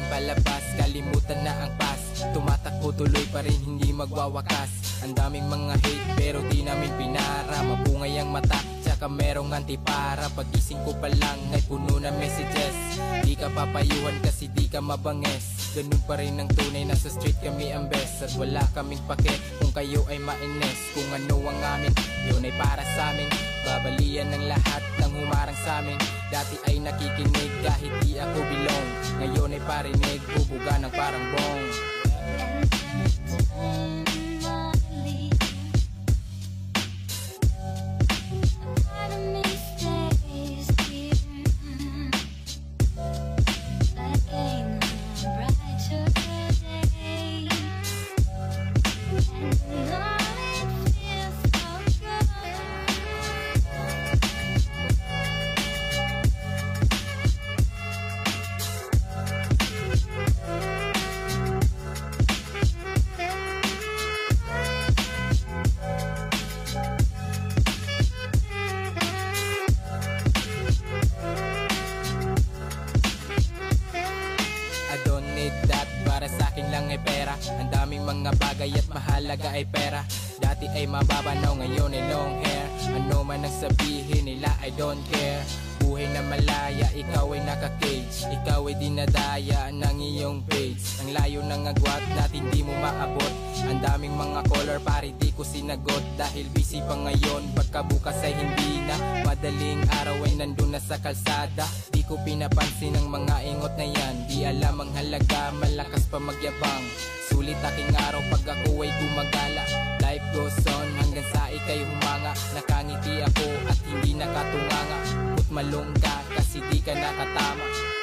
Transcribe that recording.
daming palabas Kalimutan na ang past. Tumatakbo tuloy pa rin hindi magwawakas. Ang daming mga hate pero di namin pinara. Mabungay ang mata Tsaka merong antipara. Pagising ko pa lang ay puno na messages. Di ka papayuhan kasi di ka mabanges. Ganun pa rin ang tunay na sa street kami ang best. At wala kaming pake kung kayo ay maines Kung ano ang amin, yun ay para sa amin. Babalian ng lahat ng humarang sa amin. Dati ay nakikinig kahit di ako parinig, bubuga ng parang bong need that Para sa akin lang ay pera. Ang daming mga bagay at mahalaga ay pera. Dati ay mababanaw ngayon ay long hair. Ano man ang sabihin nila I don't care. Buhay na malaya, ikaw ay naka-cage. Ikaw ay dinadaya ng iyong page. Ang layo ng agwat natin di mo maabot. Ang daming mga color pare di ko sinagot. Dahil busy pa ngayon pagkabukas ay hindi na. Madaling araw ay nandun na sa kalsada. Di ko pinapansin ang mga ingot na yan. Di alam ang halaga, malakas pa magyabang. Sulit aking araw pag ako ay gumagala. Life goes on hanggang sa ikay humanga. Nakangiti ako at hindi nakatunganga. Put malong ka kasi di ka nakatama